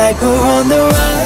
night, go on the run.